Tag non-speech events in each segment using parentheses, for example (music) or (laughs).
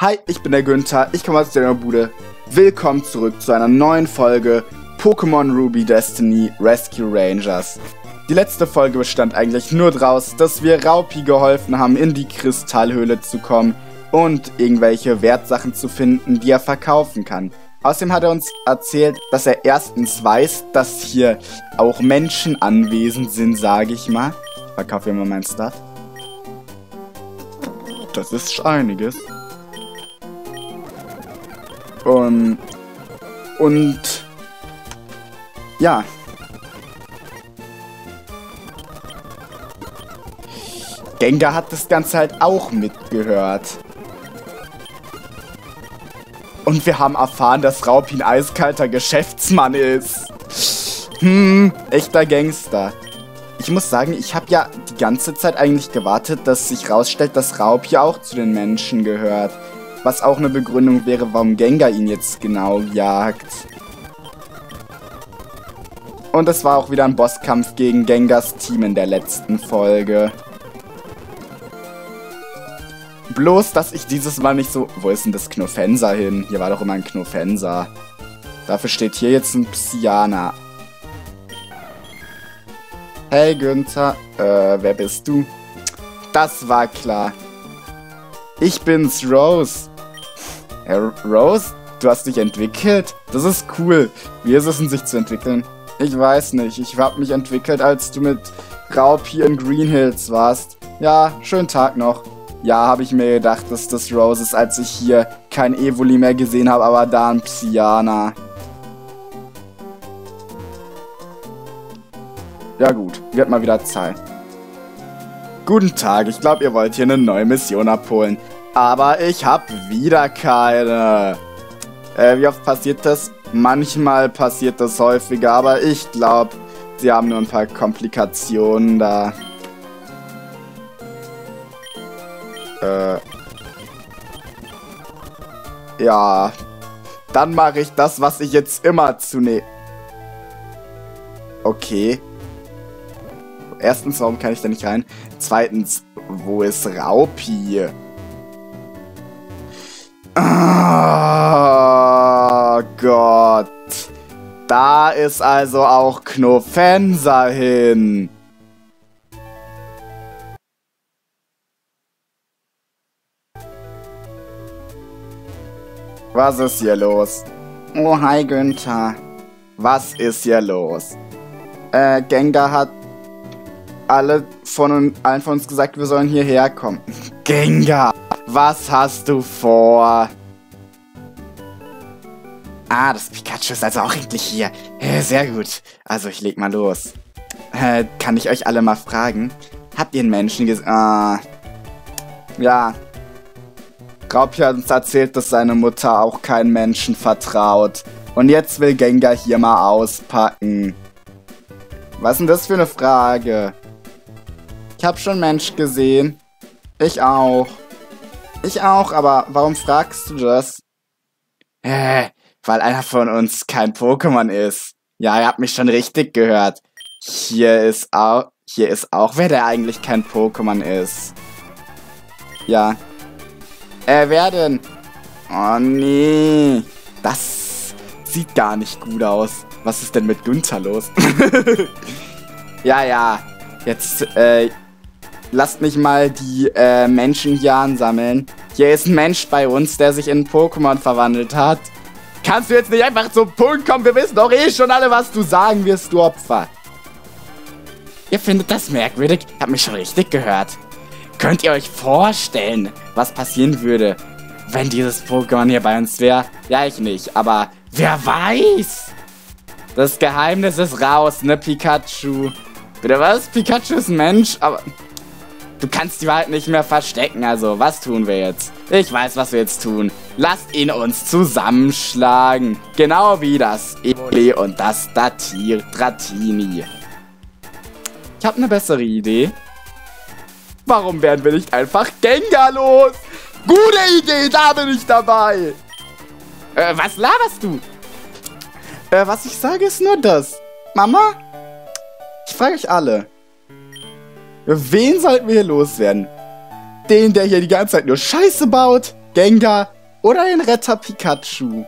Hi, ich bin der Günther, ich komme aus der Bude. Willkommen zurück zu einer neuen Folge Pokémon Ruby Destiny Rescue Rangers. Die letzte Folge bestand eigentlich nur daraus, dass wir Raupi geholfen haben, in die Kristallhöhle zu kommen und irgendwelche Wertsachen zu finden, die er verkaufen kann. Außerdem hat er uns erzählt, dass er erstens weiß, dass hier auch Menschen anwesend sind, sage ich mal. Ich verkaufe mir mal mein Stuff. Das ist einiges. Und, und ja. Gengar hat das Ganze halt auch mitgehört. Und wir haben erfahren, dass Raupin eiskalter Geschäftsmann ist. Hm, echter Gangster. Ich muss sagen, ich habe ja die ganze Zeit eigentlich gewartet, dass sich rausstellt, dass Raup ja auch zu den Menschen gehört. Was auch eine Begründung wäre, warum Gengar ihn jetzt genau jagt. Und es war auch wieder ein Bosskampf gegen Gengars Team in der letzten Folge. Bloß, dass ich dieses Mal nicht so... Wo ist denn das Knofensa hin? Hier war doch immer ein Knofensa. Dafür steht hier jetzt ein Psyana. Hey Günther, äh, wer bist du? Das war klar. Ich bin's, Rose. Hey, Rose, du hast dich entwickelt? Das ist cool. Wie ist es denn, sich zu entwickeln? Ich weiß nicht. Ich hab mich entwickelt, als du mit Raub hier in Green Hills warst. Ja, schönen Tag noch. Ja, habe ich mir gedacht, dass das Rose ist, als ich hier kein Evoli mehr gesehen habe, aber da ein Psyana. Ja gut, wird mal wieder Zeit. Guten Tag, ich glaube, ihr wollt hier eine neue Mission abholen. Aber ich habe wieder keine. Äh, wie oft passiert das? Manchmal passiert das häufiger, aber ich glaube, sie haben nur ein paar Komplikationen da. Äh. Ja. Dann mache ich das, was ich jetzt immer zu ne... Okay. Erstens, warum kann ich da nicht rein? Zweitens, wo ist Raupi? Oh Gott. Da ist also auch Knofensa hin. Was ist hier los? Oh, hi Günther. Was ist hier los? Äh, Gengar hat alle von allen von uns gesagt, wir sollen hierher kommen. (laughs) Gengar, was hast du vor? Ah, das Pikachu ist also auch endlich hier. Äh, sehr gut. Also, ich leg mal los. Äh, kann ich euch alle mal fragen? Habt ihr einen Menschen gesehen? Ah. Ja, Raubpi hat uns erzählt, dass seine Mutter auch keinen Menschen vertraut. Und jetzt will Gengar hier mal auspacken. Was ist denn das für eine Frage? Ich hab schon Mensch gesehen. Ich auch. Ich auch, aber warum fragst du das? Äh, weil einer von uns kein Pokémon ist. Ja, ihr habt mich schon richtig gehört. Hier ist auch, hier ist auch, wer der eigentlich kein Pokémon ist. Ja, äh, wer denn? Oh nee. Das sieht gar nicht gut aus. Was ist denn mit Günther los? (laughs) ja, ja. Jetzt, äh, lasst mich mal die äh, Menschen hier ansammeln. Hier ist ein Mensch bei uns, der sich in Pokémon verwandelt hat. Kannst du jetzt nicht einfach zum Punkt kommen? Wir wissen doch eh schon alle, was du sagen wirst, du Opfer. Ihr findet das merkwürdig? Hab mich schon richtig gehört. Könnt ihr euch vorstellen, was passieren würde, wenn dieses Pokémon hier bei uns wäre? Ja, ich nicht, aber wer weiß? Das Geheimnis ist raus, ne, Pikachu? Bitte was? Pikachu ist ein Mensch, aber... Du kannst die Wahrheit nicht mehr verstecken, also was tun wir jetzt? Ich weiß, was wir jetzt tun. Lasst ihn uns zusammenschlagen. Genau wie das Evoli und das Datir Dratini. Ich habe eine bessere Idee. Warum werden wir nicht einfach Gengar los? Gute Idee, da bin ich dabei. Äh, was laberst du? Äh, was ich sage, ist nur das. Mama? Ich frage euch alle. Wen sollten wir hier loswerden? Den, der hier die ganze Zeit nur Scheiße baut? Gengar oder den Retter Pikachu?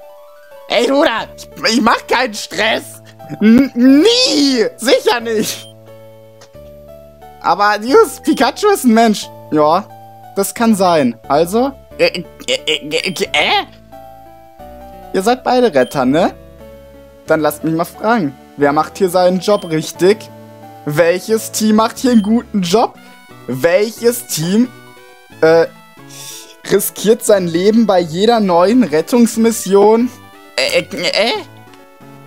Ey, Bruder, ich, mach keinen Stress. N nie! Sicher nicht! Aber dieses Pikachu ist ein Mensch. Ja, das kann sein. Also? Äh, äh, äh, äh? Ihr seid beide Retter, ne? Dann lasst mich mal fragen. Wer macht hier seinen Job richtig? Welches Team macht hier einen guten Job? Welches Team äh, riskiert sein Leben bei jeder neuen Rettungsmission? Äh, äh,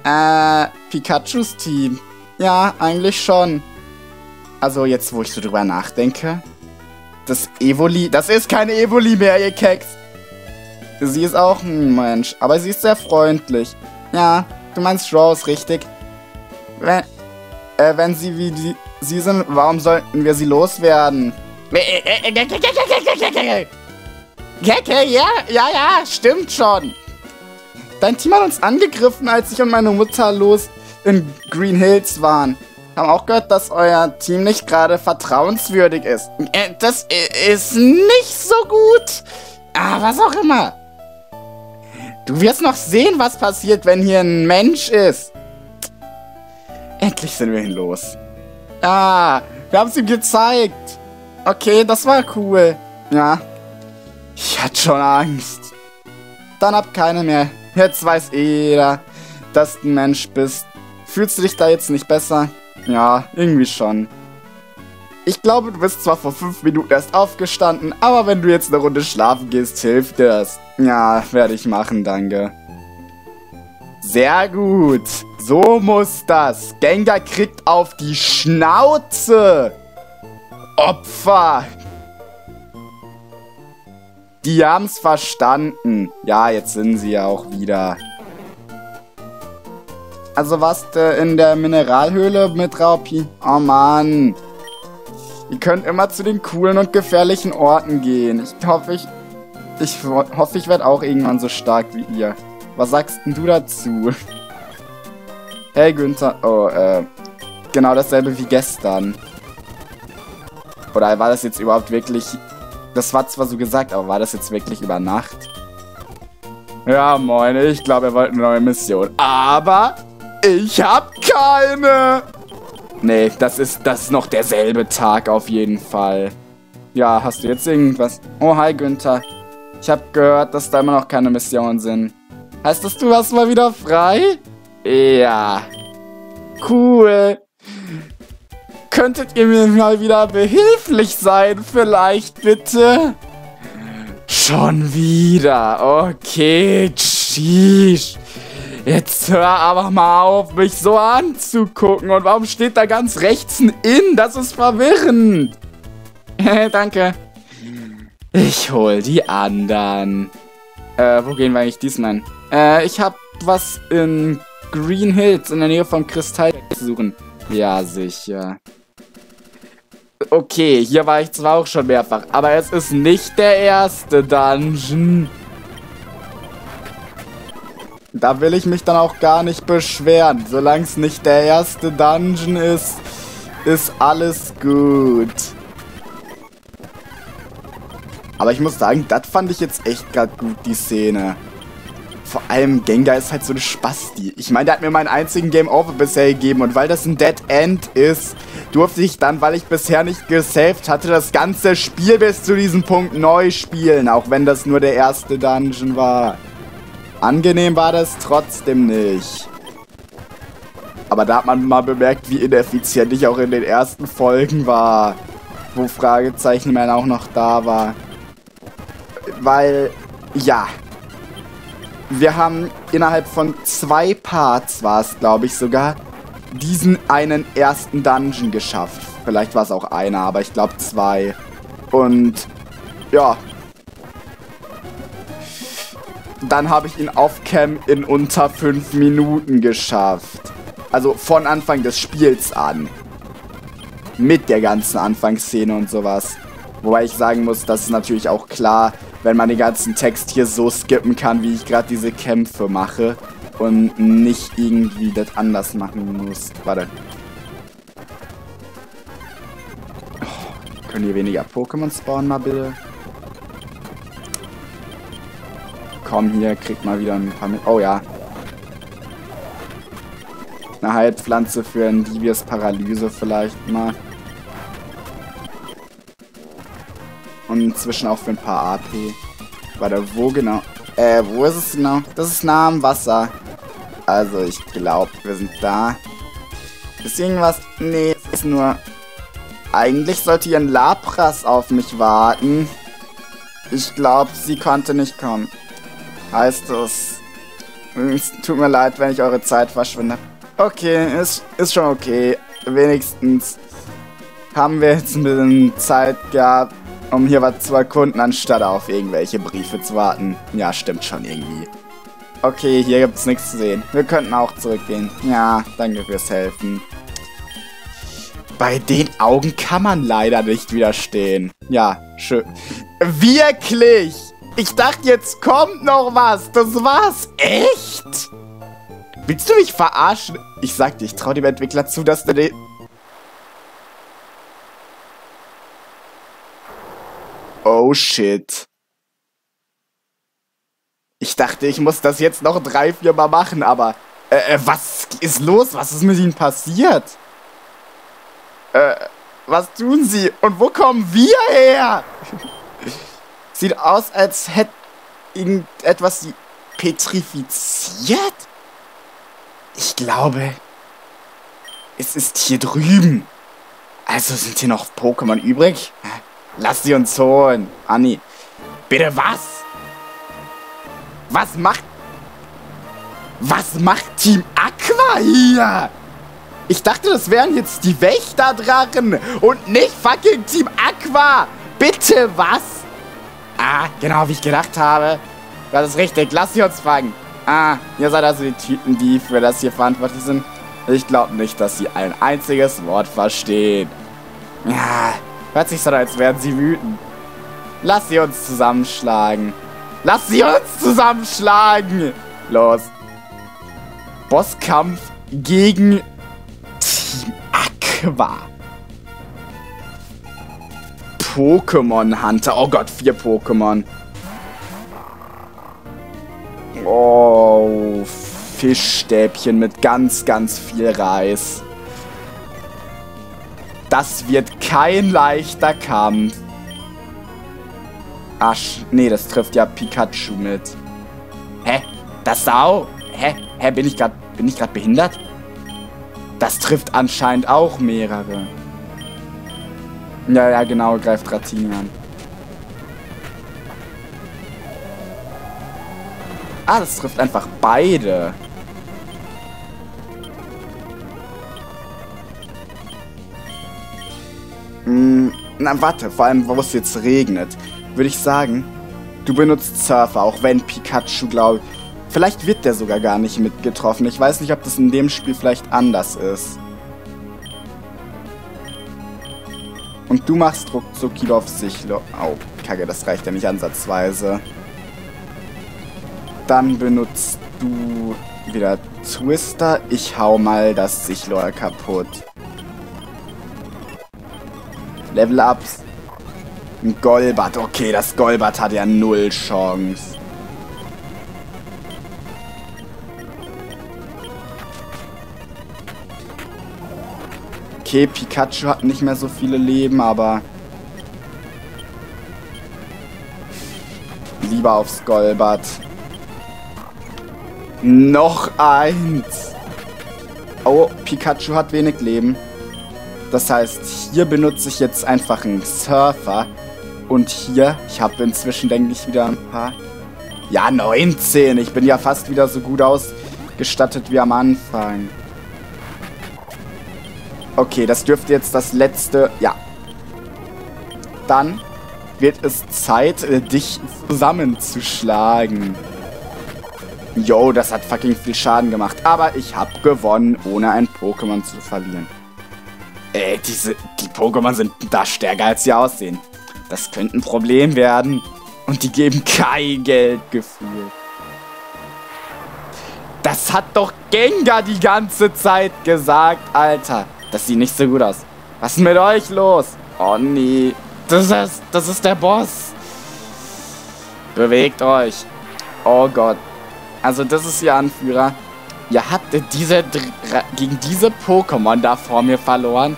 äh? Äh, Pikachus Team. Ja, eigentlich schon. Also jetzt, wo ich so drüber nachdenke. Das Evoli, das ist keine Evoli mehr, ihr Keks. Sie ist auch ein Mensch, aber sie ist sehr freundlich. Ja, du meinst Rose, richtig? Wenn, äh, wenn sie wie die, sie sind, warum sollten wir sie loswerden? Kecke, ja, ja, ja, stimmt schon. Dein Team hat uns angegriffen, als ich und meine Mutter los in Green Hills waren. Haben auch gehört, dass euer Team nicht gerade vertrauenswürdig ist. Äh, das ist nicht so gut. Ah, was auch immer. Du wirst noch sehen, was passiert, wenn hier ein Mensch ist. Endlich sind wir hin los. Ah, wir haben es ihm gezeigt. Okay, das war cool. Ja. Ich hatte schon Angst. Dann hab keine mehr. Jetzt weiß jeder, dass du ein Mensch bist. Fühlst du dich da jetzt nicht besser? Ja, irgendwie schon. Ich glaube, du bist zwar vor fünf Minuten erst aufgestanden, aber wenn du jetzt eine Runde schlafen gehst, hilft dir das. Ja, werde ich machen, danke. Sehr gut. So muss das. Gengar kriegt auf die Schnauze. Opfer. Die haben's verstanden. Ja, jetzt sind sie ja auch wieder. Also warst du in der Mineralhöhle mit Raupi? Oh Mann. Ihr könnt immer zu den coolen und gefährlichen Orten gehen. Ich hoffe, ich... Ich hoffe, ich werde auch irgendwann so stark wie ihr. Was sagst denn du dazu? Hey Günther. Oh, äh. Genau dasselbe wie gestern. Oder war das jetzt überhaupt wirklich... Das war zwar so gesagt, aber war das jetzt wirklich über Nacht? Ja, moin, ich glaube, er wollte eine neue Mission. Aber ich hab keine! Nee, das ist, das ist noch derselbe Tag auf jeden Fall. Ja, hast du jetzt irgendwas? Oh, hi Günther. Ich hab gehört, dass da immer noch keine Missionen sind. Heißt das, du hast mal wieder frei? Ja. Cool. Könntet ihr mir mal wieder behilflich sein, vielleicht, bitte? Schon wieder. Okay, tschieß. Jetzt hör aber mal auf, mich so anzugucken. Und warum steht da ganz rechts ein In? Das ist verwirrend. (laughs) Danke. Ich hol die anderen. Äh, wo gehen wir eigentlich diesmal? Äh, ich hab was in Green Hills in der Nähe von Kristall zu suchen. Ja, sicher. Okay, hier war ich zwar auch schon mehrfach, aber es ist nicht der erste Dungeon. Da will ich mich dann auch gar nicht beschweren. Solange es nicht der erste Dungeon ist, ist alles gut. Aber ich muss sagen, das fand ich jetzt echt gerade gut, die Szene. Vor allem Gengar ist halt so eine Spasti. Ich meine, der hat mir meinen einzigen Game Over bisher gegeben und weil das ein Dead End ist, durfte ich dann, weil ich bisher nicht gesaved hatte, das ganze Spiel bis zu diesem Punkt neu spielen, auch wenn das nur der erste Dungeon war. Angenehm war das trotzdem nicht. Aber da hat man mal bemerkt, wie ineffizient ich auch in den ersten Folgen war. Wo Fragezeichen Man auch noch da war. Weil, ja, wir haben innerhalb von zwei Parts, war es glaube ich sogar, diesen einen ersten Dungeon geschafft. Vielleicht war es auch einer, aber ich glaube zwei. Und ja. Dann habe ich ihn auf Cam in unter fünf Minuten geschafft. Also von Anfang des Spiels an. Mit der ganzen Anfangsszene und sowas. Wobei ich sagen muss, das ist natürlich auch klar, wenn man den ganzen Text hier so skippen kann, wie ich gerade diese Kämpfe mache. Und nicht irgendwie das anders machen muss. Warte. Oh, können hier weniger Pokémon spawnen, mal bitte? komm, hier, kriegt mal wieder ein paar mit. Oh ja. Eine Heilpflanze für ein Divius Paralyse vielleicht mal. Und inzwischen auch für ein paar AP. Warte, wo genau? Äh, wo ist es genau? Das ist nah am Wasser. Also, ich glaube, wir sind da. Ist irgendwas? Nee, es ist nur... Eigentlich sollte hier ein Lapras auf mich warten. Ich glaube, sie konnte nicht kommen. Heißt es... Es tut mir leid, wenn ich eure Zeit verschwinde. Okay, ist, ist schon okay. Wenigstens haben wir jetzt ein bisschen Zeit gehabt, um hier was zu erkunden, anstatt auf irgendwelche Briefe zu warten. Ja, stimmt schon irgendwie. Okay, hier gibt's nichts zu sehen. Wir könnten auch zurückgehen. Ja, danke fürs Helfen. Bei den Augen kann man leider nicht widerstehen. Ja, schön. Wirklich? Ich dachte, jetzt kommt noch was. Das war's. Echt? Willst du mich verarschen? Ich sag dir, ich trau dem Entwickler zu, dass du den... Oh shit. Ich dachte, ich muss das jetzt noch drei, vier Mal machen, aber... Äh, äh, was ist los? Was ist mit ihnen passiert? Äh, was tun sie? Und wo kommen wir her? (laughs) Sieht aus, als hätte irgendetwas sie petrifiziert. Ich glaube, es ist hier drüben. Also sind hier noch Pokémon übrig? Lass sie uns holen. Anni. Bitte was? Was macht... Was macht Team Aqua hier? Ich dachte, das wären jetzt die Wächterdrachen und nicht fucking Team Aqua. Bitte was? Ah, genau wie ich gedacht habe. Das ist richtig. Lass sie uns fangen. Ah, ihr seid also die Typen, die für das hier verantwortlich sind. Ich glaube nicht, dass sie ein einziges Wort verstehen. Ja, hört sich so an, als wären sie wütend. Lass sie uns zusammenschlagen. Lass sie uns zusammenschlagen! Los. Bosskampf gegen Team Aqua. Pokémon Hunter. Oh Gott, vier Pokémon. Oh, Fischstäbchen mit ganz, ganz viel Reis. Das wird kein leichter Kampf. Asch. Nee, das trifft ja Pikachu mit. Hä? Das Sau? Hä? Hä, bin ich gerade bin ich gerade behindert? Das trifft anscheinend auch mehrere. Ja, ja, genau, greift Ratini an. Ah, das trifft einfach beide. Na, warte, vor allem, wo es jetzt regnet würde ich sagen, du benutzt Surfer, auch wenn Pikachu, glaube Vielleicht wird der sogar gar nicht mitgetroffen. Ich weiß nicht, ob das in dem Spiel vielleicht anders ist. Und du machst ruckzuck auf sich. Au, kacke, das reicht ja nicht ansatzweise. Dann benutzt du wieder Twister. Ich hau mal das Sichlor kaputt. Level-Ups. Ein Golbat. Okay, das Golbat hat ja null Chance. Okay, Pikachu hat nicht mehr so viele Leben, aber... Lieber aufs Golbat. Noch eins. Oh, Pikachu hat wenig Leben. Das heißt, hier benutze ich jetzt einfach einen Surfer. Und hier, ich habe inzwischen, denke ich, wieder ein paar... Ja, 19. Ich bin ja fast wieder so gut ausgestattet wie am Anfang. Okay, das dürfte jetzt das letzte... Ja. Dann wird es Zeit, äh, dich zusammenzuschlagen. Yo, das hat fucking viel Schaden gemacht. Aber ich habe gewonnen, ohne ein Pokémon zu verlieren. Ey, diese... Die Pokémon sind da stärker, als sie aussehen. Das könnte ein Problem werden. Und die geben kein Geld gefühlt. Das hat doch Gengar die ganze Zeit gesagt, Alter. Das sieht nicht so gut aus. Was ist mit euch los? Oh nee. Das ist, das ist der Boss. Bewegt euch. Oh Gott. Also das ist Ihr Anführer. Ihr habt diese gegen diese Pokémon da vor mir verloren.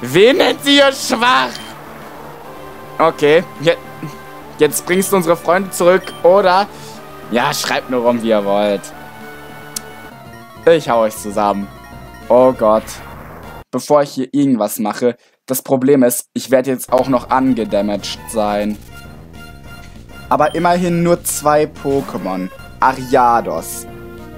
Wen nennt ihr schwach? Okay. Jetzt bringst du unsere Freunde zurück, oder? Ja, schreibt nur rum, wie ihr wollt. Ich hau euch zusammen. Oh Gott. Bevor ich hier irgendwas mache, das Problem ist, ich werde jetzt auch noch angedamaged sein. Aber immerhin nur zwei Pokémon. Ariados.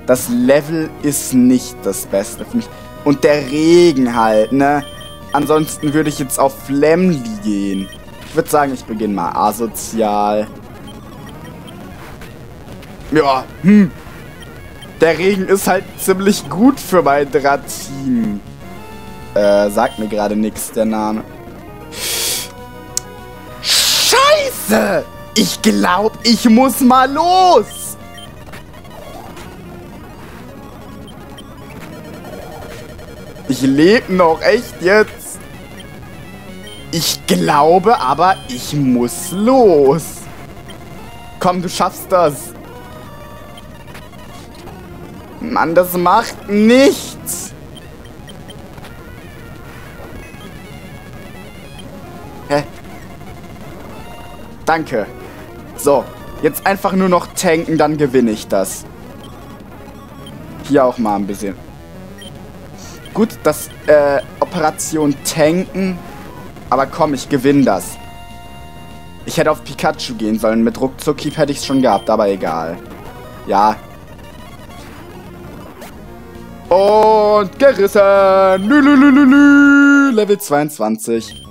Das Level ist nicht das Beste für mich. Und der Regen halt, ne? Ansonsten würde ich jetzt auf Flemly gehen. Ich würde sagen, ich beginne mal asozial. Ja, hm. Der Regen ist halt ziemlich gut für mein Dratin. Äh, sagt mir gerade nichts der Name. Scheiße! Ich glaube, ich muss mal los! Lebe noch, echt jetzt? Ich glaube aber, ich muss los. Komm, du schaffst das. Mann, das macht nichts. Hä? Danke. So, jetzt einfach nur noch tanken, dann gewinne ich das. Hier auch mal ein bisschen. Gut, das, äh, Operation tanken. Aber komm, ich gewinne das. Ich hätte auf Pikachu gehen sollen. Mit Ruckzuckieb hätte ich es schon gehabt, aber egal. Ja, und gerissen. Lülülülülü. Level 22.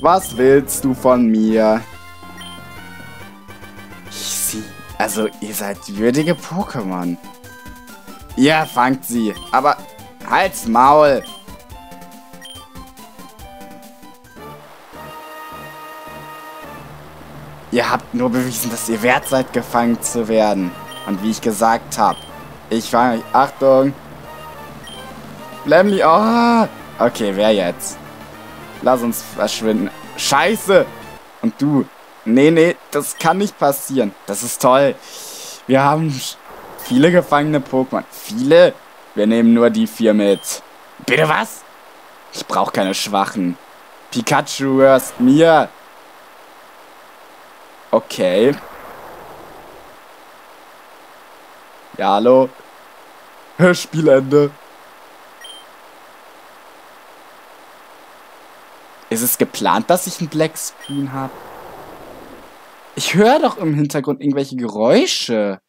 Was willst du von mir? Sie, also ihr seid würdige Pokémon. Ihr fangt sie, aber halt's Maul. Ihr habt nur bewiesen, dass ihr wert seid, gefangen zu werden. Und wie ich gesagt habe, ich fange... Achtung! Lemley, oh. Okay, wer jetzt? Lass uns verschwinden. Scheiße! Und du? Nee, nee, das kann nicht passieren. Das ist toll. Wir haben viele gefangene Pokémon. Viele? Wir nehmen nur die vier mit. Bitte was? Ich brauche keine Schwachen. Pikachu hörst mir. Okay. Ja, hallo. Spielende. Ist es geplant, dass ich einen Black Screen habe? Ich höre doch im Hintergrund irgendwelche Geräusche.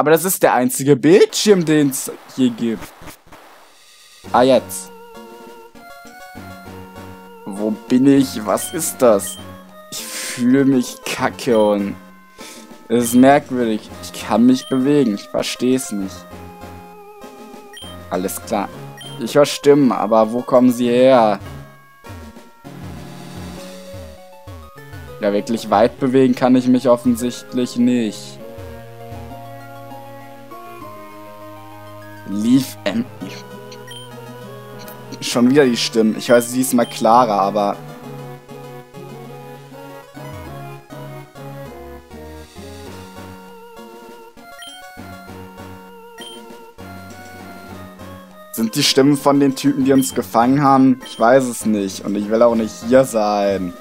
Aber das ist der einzige Bildschirm, den es hier gibt. Ah, jetzt. Wo bin ich? Was ist das? Ich fühle mich kacke und... Es ist merkwürdig. Ich kann mich bewegen. Ich verstehe es nicht. Alles klar. Ich höre Stimmen, aber wo kommen sie her? Ja, wirklich weit bewegen kann ich mich offensichtlich nicht. Leaf M. Schon wieder die Stimmen. Ich höre sie diesmal klarer, aber Sind die Stimmen von den Typen, die uns gefangen haben? Ich weiß es nicht. Und ich will auch nicht hier sein.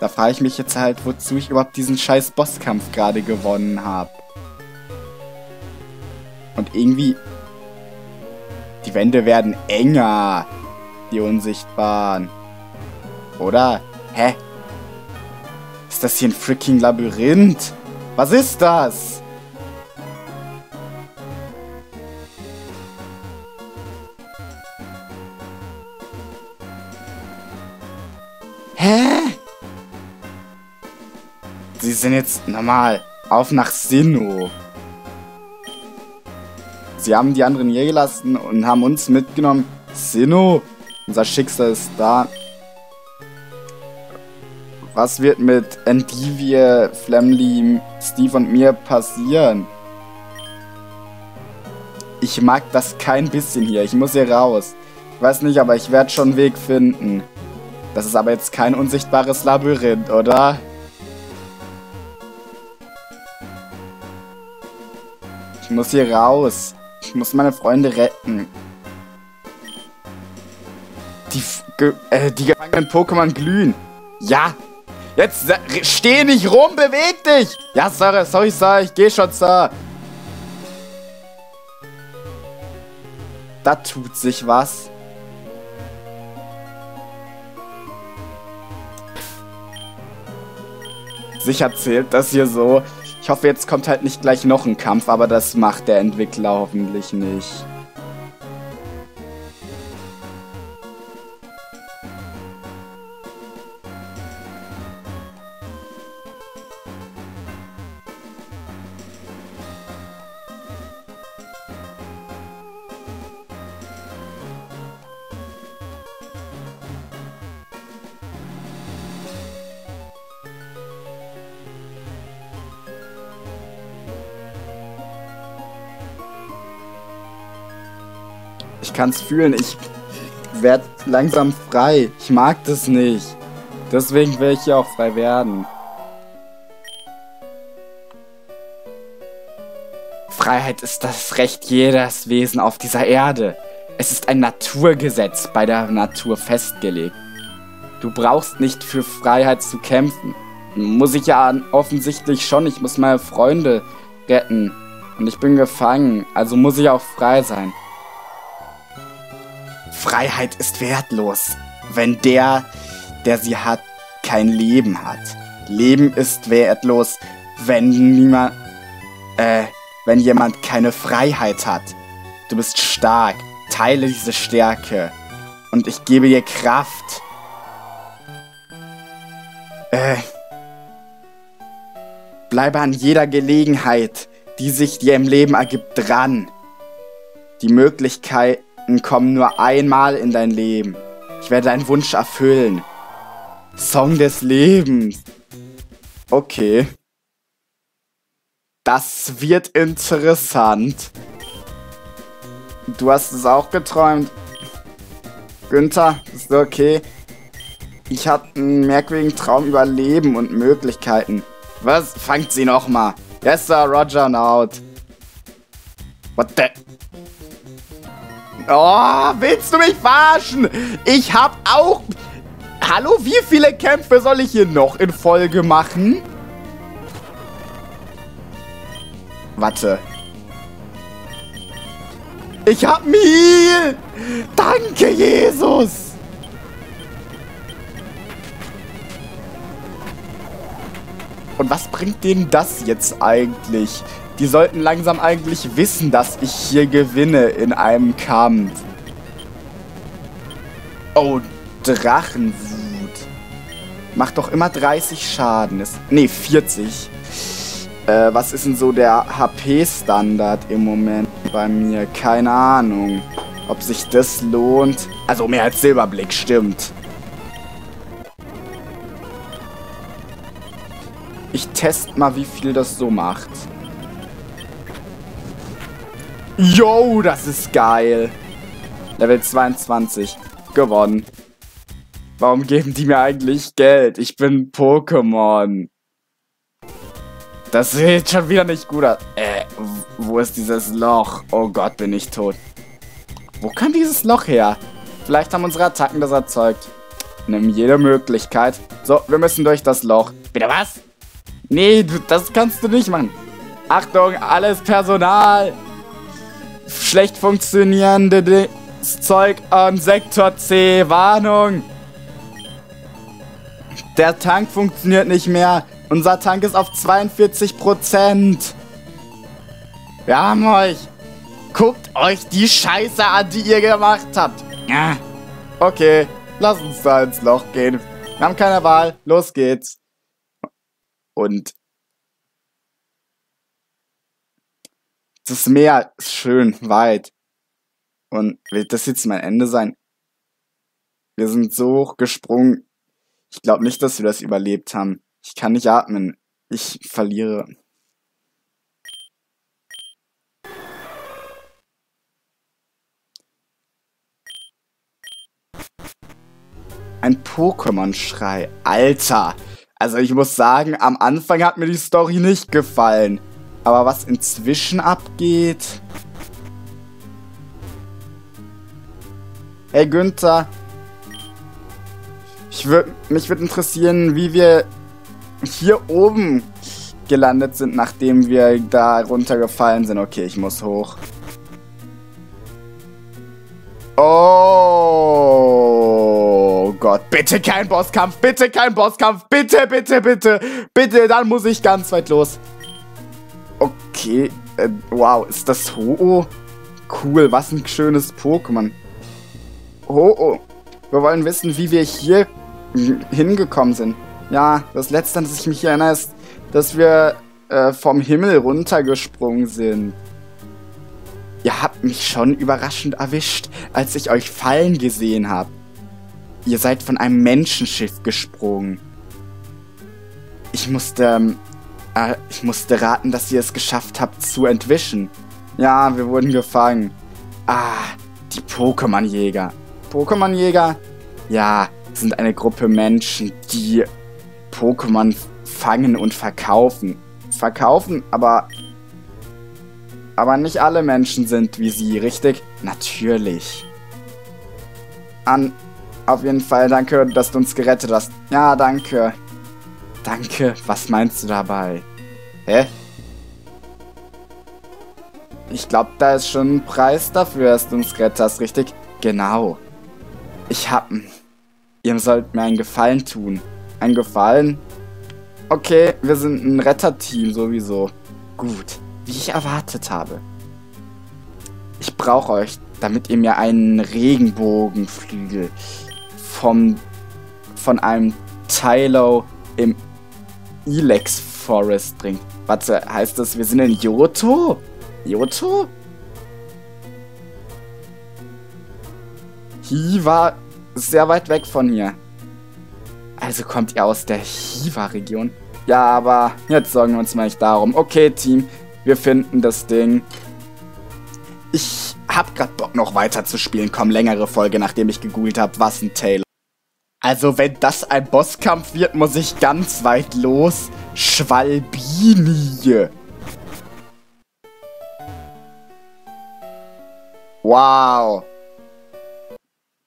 Da frage ich mich jetzt halt, wozu ich überhaupt diesen scheiß Bosskampf gerade gewonnen habe. Und irgendwie... Die Wände werden enger. Die unsichtbaren. Oder? Hä? Ist das hier ein freaking Labyrinth? Was ist das? Sind jetzt normal. Auf nach Sinnoh. Sie haben die anderen hier gelassen und haben uns mitgenommen. Sinnoh, unser Schicksal ist da. Was wird mit Endivie, Flemly, Steve und mir passieren? Ich mag das kein bisschen hier. Ich muss hier raus. Ich weiß nicht, aber ich werde schon einen Weg finden. Das ist aber jetzt kein unsichtbares Labyrinth, oder? Muss hier raus. Ich muss meine Freunde retten. Die, äh, die gefangenen Pokémon glühen. Ja. Jetzt steh nicht rum, beweg dich. Ja, Sir, sorry, Sir, ich geh schon, Sir. Da tut sich was. Sicher zählt das hier so. Ich hoffe, jetzt kommt halt nicht gleich noch ein Kampf, aber das macht der Entwickler hoffentlich nicht. Ich kann's fühlen. Ich werd langsam frei. Ich mag das nicht. Deswegen will ich hier auch frei werden. Freiheit ist das Recht jedes Wesen auf dieser Erde. Es ist ein Naturgesetz bei der Natur festgelegt. Du brauchst nicht für Freiheit zu kämpfen. Muss ich ja offensichtlich schon. Ich muss meine Freunde retten. Und ich bin gefangen. Also muss ich auch frei sein. Freiheit ist wertlos, wenn der, der sie hat, kein Leben hat. Leben ist wertlos, wenn niemand, äh, wenn jemand keine Freiheit hat. Du bist stark, teile diese Stärke und ich gebe dir Kraft. Äh, bleibe an jeder Gelegenheit, die sich dir im Leben ergibt, dran. Die Möglichkeit, kommen nur einmal in dein Leben. Ich werde deinen Wunsch erfüllen. Song des Lebens. Okay. Das wird interessant. Du hast es auch geträumt. Günther, ist okay? Ich hatte einen merkwürdigen Traum über Leben und Möglichkeiten. Was? Fangt sie nochmal. Yes, Sir, Roger and out. What the... Oh, willst du mich verarschen? Ich hab auch... Hallo, wie viele Kämpfe soll ich hier noch in Folge machen? Warte. Ich hab Meal! Danke, Jesus! Und was bringt denen das jetzt eigentlich? Die sollten langsam eigentlich wissen, dass ich hier gewinne in einem Kampf. Oh, Drachenwut. Macht doch immer 30 Schaden. Ist, nee, 40. Äh, was ist denn so der HP-Standard im Moment bei mir? Keine Ahnung. Ob sich das lohnt. Also mehr als Silberblick, stimmt. Ich teste mal, wie viel das so macht. Yo, das ist geil. Level 22. Gewonnen. Warum geben die mir eigentlich Geld? Ich bin Pokémon. Das sieht schon wieder nicht gut aus. Äh, wo ist dieses Loch? Oh Gott, bin ich tot. Wo kam dieses Loch her? Vielleicht haben unsere Attacken das erzeugt. Nimm jede Möglichkeit. So, wir müssen durch das Loch. Bitte was? Nee, das kannst du nicht machen. Achtung, alles Personal schlecht funktionierendes Zeug an Sektor C. Warnung! Der Tank funktioniert nicht mehr. Unser Tank ist auf 42%. Wir haben euch. Guckt euch die Scheiße an, die ihr gemacht habt. Okay, lass uns da ins Loch gehen. Wir haben keine Wahl. Los geht's. Und Das Meer ist schön weit. Und wird das jetzt mein Ende sein? Wir sind so hoch gesprungen. Ich glaube nicht, dass wir das überlebt haben. Ich kann nicht atmen. Ich verliere. ein Pokémon-Schrei. Alter! Also ich muss sagen, am Anfang hat mir die Story nicht gefallen. Aber was inzwischen abgeht... Hey Günther. Ich würd, mich würde interessieren, wie wir hier oben gelandet sind, nachdem wir da runtergefallen sind. Okay, ich muss hoch. Oh Gott, bitte kein Bosskampf, bitte kein Bosskampf, bitte, bitte, bitte, bitte, dann muss ich ganz weit los. Okay, äh, wow, ist das Ho-Oh? Cool, was ein schönes Pokémon. Ho-Oh, wir wollen wissen, wie wir hier hingekommen sind. Ja, das letzte, an das ich mich erinnere, ist, dass wir äh, vom Himmel runtergesprungen sind. Ihr habt mich schon überraschend erwischt, als ich euch fallen gesehen habe. Ihr seid von einem Menschenschiff gesprungen. Ich musste, ähm, äh, ich musste raten, dass ihr es geschafft habt zu entwischen. Ja, wir wurden gefangen. Ah, die Pokémon-Jäger. Pokémon-Jäger? Ja, sind eine Gruppe Menschen, die Pokémon fangen und verkaufen. Verkaufen, aber aber nicht alle Menschen sind wie sie, richtig? Natürlich. An, auf jeden Fall danke, dass du uns gerettet hast. Ja, danke. Danke, was meinst du dabei? Hä? Ich glaube, da ist schon ein Preis dafür, dass du uns gerettet hast, richtig? Genau. Ich hab... Ihr sollt mir einen Gefallen tun. Ein Gefallen? Okay, wir sind ein Retterteam sowieso. Gut wie ich erwartet habe. Ich brauche euch, damit ihr mir einen Regenbogenflügel vom, von einem Tylo im Elex Forest bringt. Warte, heißt das, wir sind in Yoto? Yoto? Hiva ist sehr weit weg von hier. Also kommt ihr aus der Hiva-Region? Ja, aber jetzt sorgen wir uns mal nicht darum. Okay, Team, wir finden das Ding. Ich hab grad Bock noch weiter zu spielen. Komm, längere Folge, nachdem ich gegoogelt habe, was ein Taylor. Also wenn das ein Bosskampf wird, muss ich ganz weit los. Schwalbini. Wow.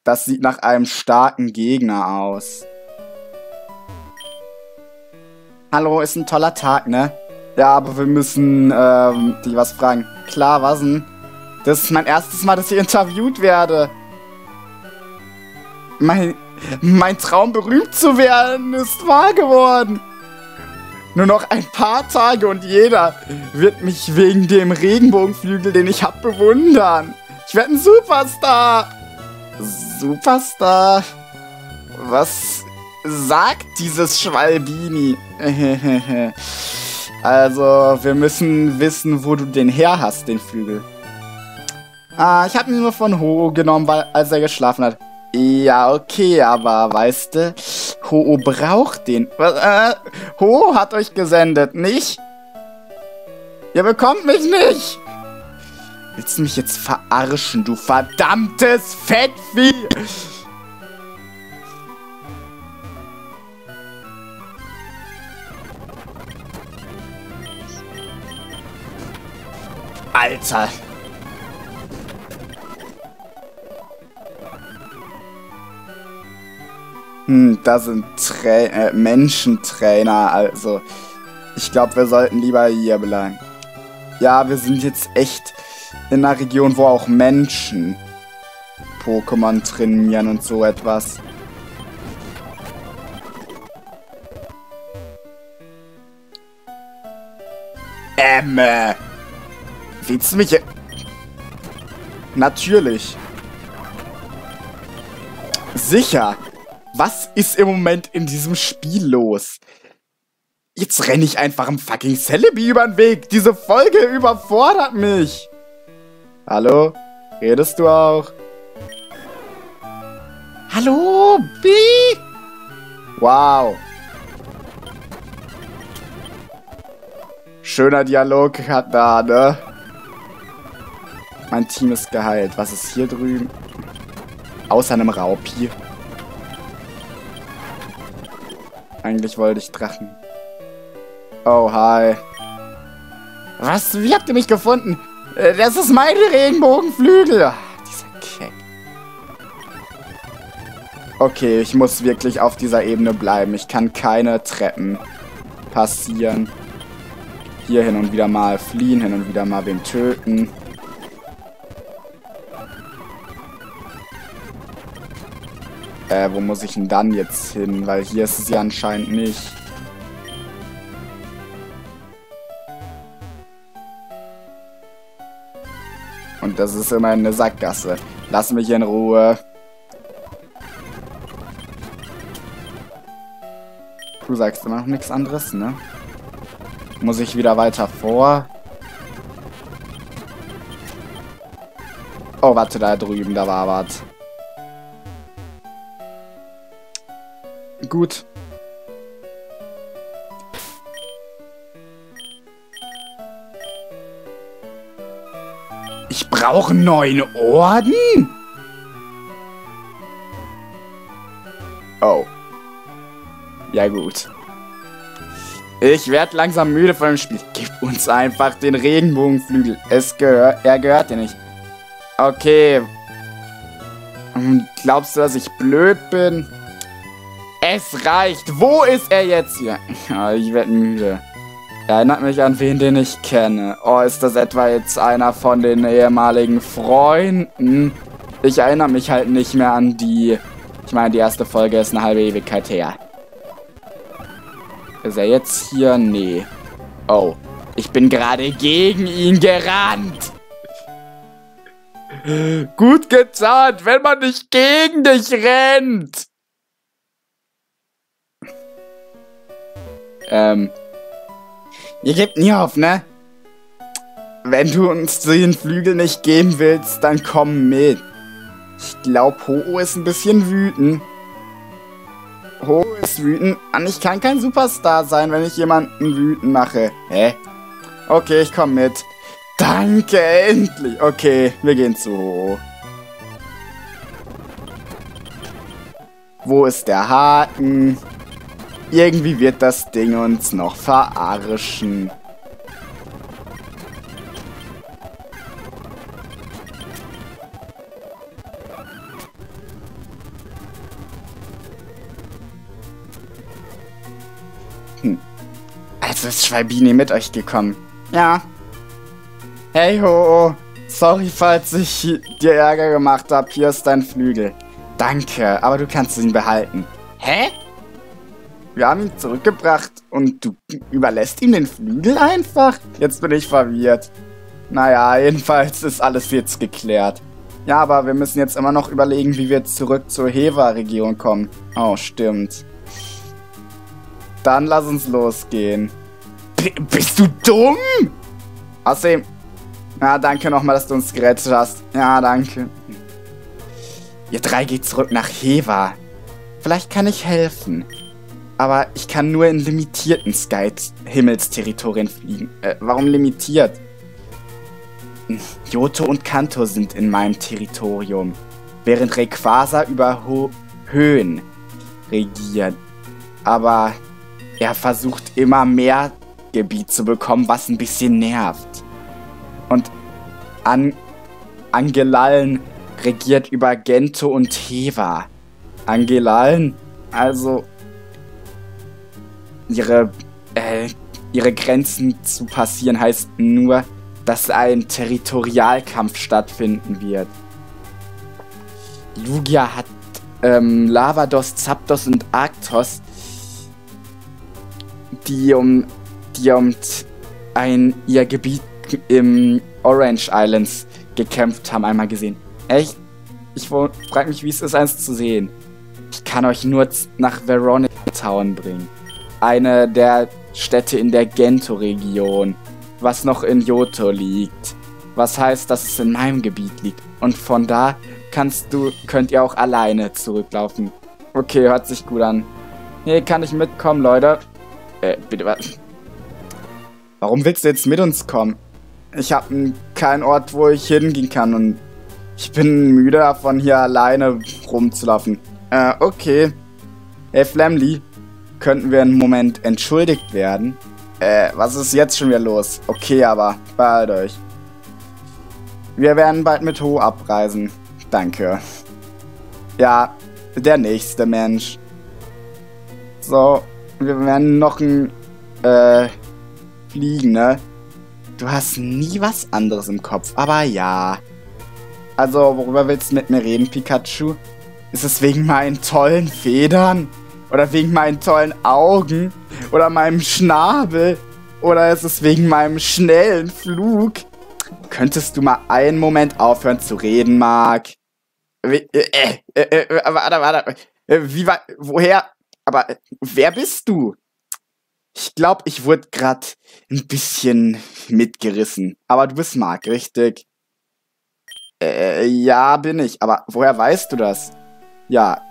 Das sieht nach einem starken Gegner aus. Hallo, ist ein toller Tag, ne? Ja, aber wir müssen ähm, die was fragen. Klar, was denn? Das ist mein erstes Mal, dass ich interviewt werde. Mein, mein Traum, berühmt zu werden, ist wahr geworden. Nur noch ein paar Tage und jeder wird mich wegen dem Regenbogenflügel, den ich hab, bewundern. Ich werde ein Superstar. Superstar? Was sagt dieses Schwalbini? (laughs) Also, wir müssen wissen, wo du den her hast, den Flügel. Ah, ich habe ihn nur von Ho genommen, weil, als er geschlafen hat. Ja, okay, aber weißt du, Ho braucht den. Äh, Ho hat euch gesendet, nicht? Ihr bekommt mich nicht! Willst du mich jetzt verarschen, du verdammtes Fettvieh? Alter. Hm, da sind Tra äh, Menschentrainer, also. Ich glaube, wir sollten lieber hier bleiben. Ja, wir sind jetzt echt in einer Region, wo auch Menschen Pokémon trainieren und so etwas. Emme. Willst du mich... Natürlich. Sicher. Was ist im Moment in diesem Spiel los? Jetzt renne ich einfach im fucking Celebi über den Weg. Diese Folge überfordert mich. Hallo? Redest du auch? Hallo, B? Wow. Schöner Dialog hat da, ne? Mein Team ist geheilt. Was ist hier drüben? Außer einem Raupi. Eigentlich wollte ich Drachen. Oh, hi. Was? Wie habt ihr mich gefunden? Äh, das ist meine Regenbogenflügel. Ach, dieser Keck. Okay, ich muss wirklich auf dieser Ebene bleiben. Ich kann keine Treppen passieren. Hier hin und wieder mal fliehen, hin und wieder mal wen töten. Äh, wo muss ich denn dann jetzt hin? Weil hier ist es ja anscheinend nicht. Und das ist immer eine Sackgasse. Lass mich in Ruhe. Du sagst immer noch nichts anderes, ne? Muss ich wieder weiter vor? Oh, warte, da drüben, da war was. Gut. Ich brauche neun Orden? Oh. Ja gut. Ich werde langsam müde von dem Spiel. Gib uns einfach den Regenbogenflügel. Es gehört, er gehört dir nicht. Okay. Glaubst du, dass ich blöd bin? Es reicht. Wo ist er jetzt hier? Ja, ich werde müde. Erinnert mich an wen, den ich kenne. Oh, ist das etwa jetzt einer von den ehemaligen Freunden? Ich erinnere mich halt nicht mehr an die... Ich meine, die erste Folge ist eine halbe Ewigkeit her. Ist er jetzt hier? Nee. Oh. Ich bin gerade gegen ihn gerannt. Gut getan, wenn man nicht gegen dich rennt. Ähm. Ihr gebt nie auf, ne? Wenn du uns den Flügel nicht geben willst, dann komm mit. Ich glaub, Ho ist ein bisschen wütend. Ho ist wütend. Und ich kann kein Superstar sein, wenn ich jemanden wütend mache. Hä? Okay, ich komm mit. Danke, endlich. Okay, wir gehen zu Ho. Wo ist der Haken? Irgendwie wird das Ding uns noch verarschen. Hm. Also ist Schwalbini mit euch gekommen. Ja. Hey ho. Sorry, falls ich dir Ärger gemacht habe. Hier ist dein Flügel. Danke, aber du kannst ihn behalten. Hä? Wir haben ihn zurückgebracht und du überlässt ihm den Flügel einfach? Jetzt bin ich verwirrt. Naja, jedenfalls ist alles jetzt geklärt. Ja, aber wir müssen jetzt immer noch überlegen, wie wir zurück zur Heva-Region kommen. Oh, stimmt. Dann lass uns losgehen. B bist du dumm? Außerdem... Ja, danke nochmal, dass du uns gerettet hast. Ja, danke. Ihr drei geht zurück nach Heva. Vielleicht kann ich helfen aber ich kann nur in limitierten Sky-Himmelsterritorien fliegen. Äh, warum limitiert? Johto und Kanto sind in meinem Territorium, während Rayquaza über Ho Höhen regiert. Aber er versucht immer mehr Gebiet zu bekommen, was ein bisschen nervt. Und An Angelallen regiert über Gento und Heva. Angelallen? Also, ihre, äh, ihre Grenzen zu passieren heißt nur, dass ein Territorialkampf stattfinden wird. Lugia hat ähm, Lavados, Zapdos und Arctos, die um, die um ein, ihr Gebiet im Orange Islands gekämpft haben, einmal gesehen. Echt? Ich frage mich, wie es ist, eins zu sehen. Ich kann euch nur nach Veronica Town bringen eine der Städte in der Gento-Region, was noch in Johto liegt. Was heißt, dass es in meinem Gebiet liegt. Und von da kannst du, könnt ihr auch alleine zurücklaufen. Okay, hört sich gut an. Hier kann ich mitkommen, Leute. Äh, bitte was? Warum willst du jetzt mit uns kommen? Ich habe keinen Ort, wo ich hingehen kann und ich bin müde davon, hier alleine rumzulaufen. Äh, okay. Hey, Flamly, könnten wir einen Moment entschuldigt werden. Äh, was ist jetzt schon wieder los? Okay, aber bald euch. Wir werden bald mit Ho abreisen. Danke. Ja, der nächste Mensch. So, wir werden noch ein, äh, fliegen, ne? Du hast nie was anderes im Kopf, aber ja. Also, worüber willst du mit mir reden, Pikachu? Ist es wegen meinen tollen Federn? Oder wegen meinen tollen Augen? Oder meinem Schnabel? Oder ist es wegen meinem schnellen Flug? Könntest du mal einen Moment aufhören zu reden, Mark? Äh, äh, äh, äh warte, warte. Wie war, woher? Aber äh, wer bist du? Ich glaube, ich wurde grad ein bisschen mitgerissen. Aber du bist Mark, richtig? Äh, ja, bin ich. Aber woher weißt du das? Ja,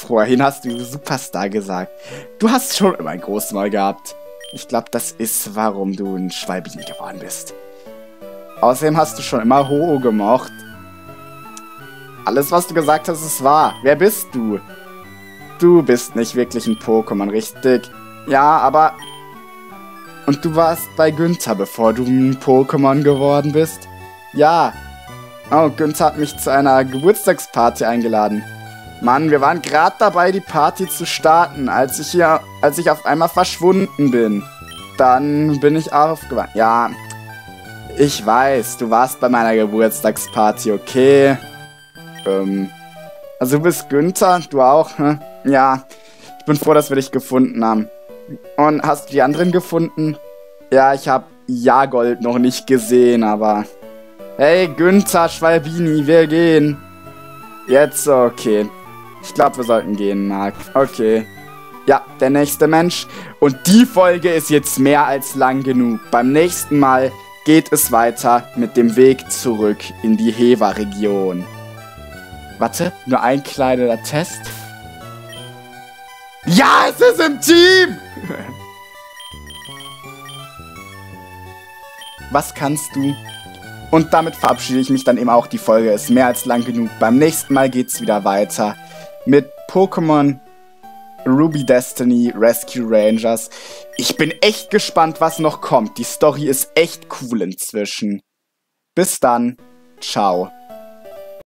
vorhin hast du Superstar gesagt. Du hast schon immer ein Großmal gehabt. Ich glaube, das ist, warum du ein Schwalbini geworden bist. Außerdem hast du schon immer Ho gemocht. Alles, was du gesagt hast, ist wahr. Wer bist du? Du bist nicht wirklich ein Pokémon, richtig? Ja, aber... Und du warst bei Günther, bevor du ein Pokémon geworden bist? Ja. Oh, Günther hat mich zu einer Geburtstagsparty eingeladen. Mann, wir waren gerade dabei, die Party zu starten, als ich hier, als ich auf einmal verschwunden bin. Dann bin ich aufgewacht. Ja, ich weiß, du warst bei meiner Geburtstagsparty, okay? Ähm, also du bist Günther, du auch, hm? Ja, ich bin froh, dass wir dich gefunden haben. Und hast du die anderen gefunden? Ja, ich habe Jagold noch nicht gesehen, aber... Hey, Günther, Schwalbini, wir gehen. Jetzt okay. Ich glaube, wir sollten gehen, Marc. Okay. Ja, der nächste Mensch. Und die Folge ist jetzt mehr als lang genug. Beim nächsten Mal geht es weiter mit dem Weg zurück in die Heva-Region. Warte, nur ein kleiner Test. Ja, es ist im Team! (laughs) Was kannst du? Und damit verabschiede ich mich dann eben auch. Die Folge ist mehr als lang genug. Beim nächsten Mal geht's wieder weiter mit Pokémon Ruby Destiny Rescue Rangers. Ich bin echt gespannt, was noch kommt. Die Story ist echt cool inzwischen. Bis dann. Ciao.